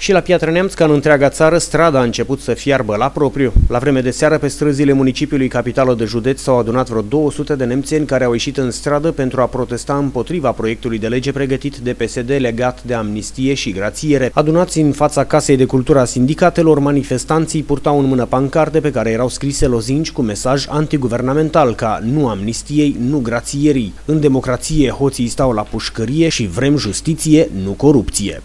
Și la Piatra Neamț, ca în întreaga țară, strada a început să fiarbă la propriu. La vreme de seară, pe străzile municipiului capitală de județ s-au adunat vreo 200 de nemțeni care au ieșit în stradă pentru a protesta împotriva proiectului de lege pregătit de PSD legat de amnistie și grațiere. Adunați în fața Casei de Cultură a sindicatelor, manifestanții purtau în mână pancarte pe care erau scrise lozinci cu mesaj antiguvernamental ca nu amnistiei, nu grațierii. În democrație, hoții stau la pușcărie și vrem justiție, nu corupție.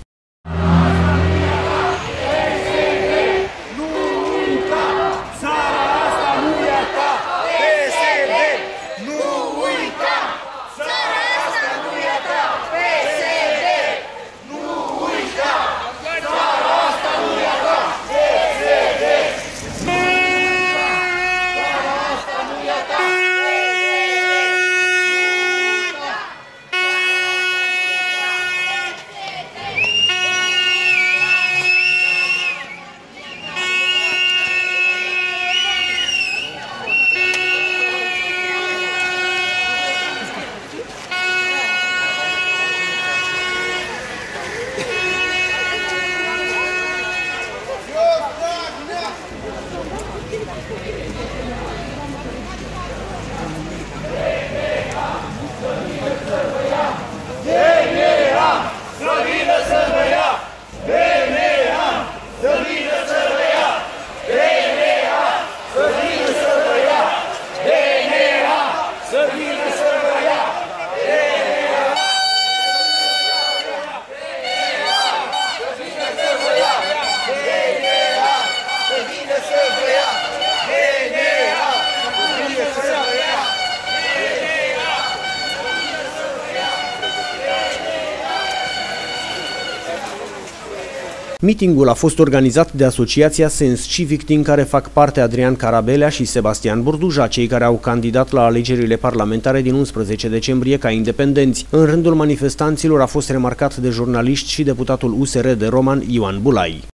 Mitingul a fost organizat de Asociația Sens Civic, din care fac parte Adrian Carabelea și Sebastian Burduja, cei care au candidat la alegerile parlamentare din 11 decembrie ca independenți. În rândul manifestanților a fost remarcat de jurnaliști și deputatul USR de Roman Ioan Bulai.